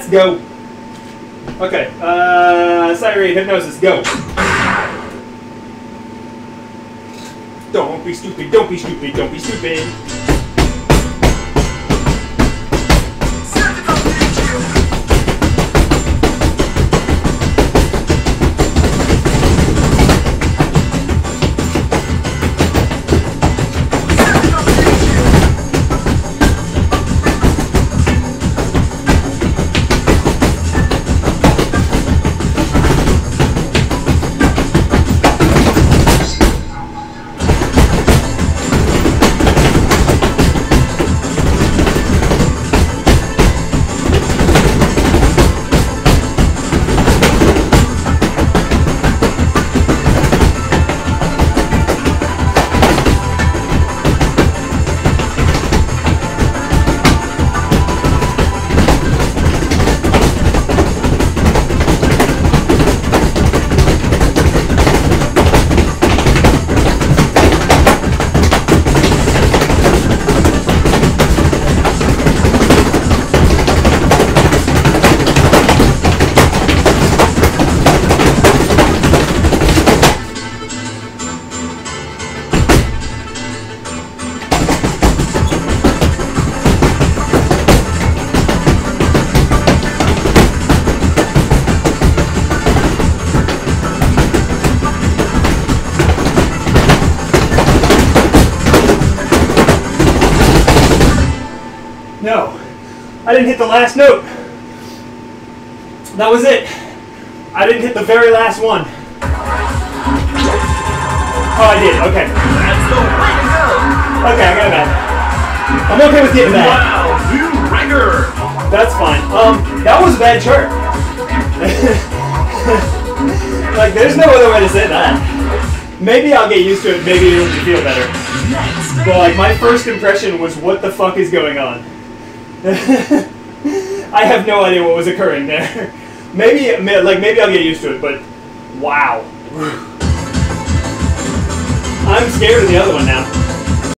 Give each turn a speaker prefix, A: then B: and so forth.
A: Let's go. Okay. Uh, Siren hypnosis. Go. Don't be stupid. Don't be stupid. Don't be stupid. No. I didn't hit the last note. That was it. I didn't hit the very last one. Oh, I did. Okay.
B: That's the way to go!
A: Okay, I got it back. I'm okay with getting that.
B: Wow, new record!
A: That's fine. Um, that was a bad chart. like, there's no other way to say that. Maybe I'll get used to it. Maybe it'll feel better. But like, my first impression was, what the fuck is going on? I have no idea what was occurring there. Maybe, like, maybe I'll get used to it. But wow. I'm scared of the other one now.